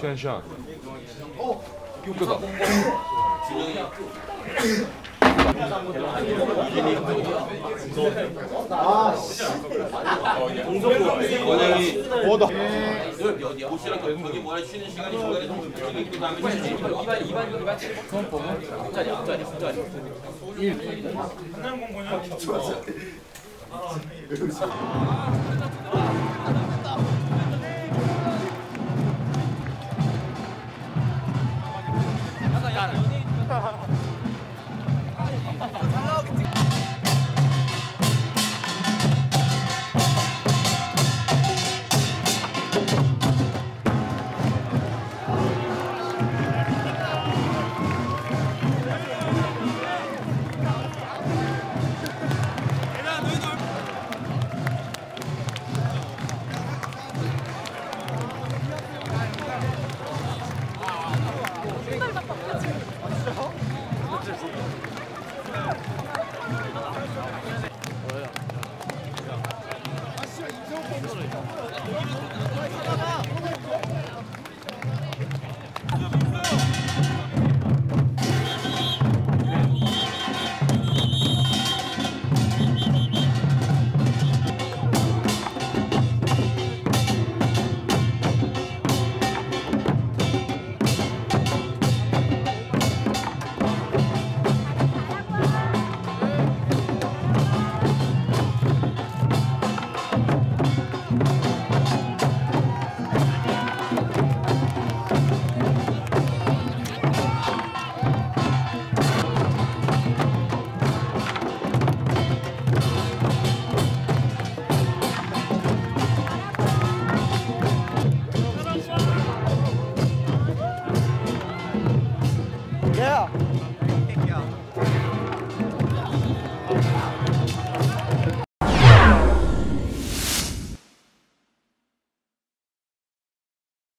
션션. 어, 육교다. 아, 원영이 뭐다? 몇이야? 옷이랑 거기 뭐라 쉬는 시간이 중간에 좀 쉬는 그 다음에 이반 이반 이반 그건 보고 앞자리 앞자리 앞자리 일 한남 공고냐? 않아요. Yeah.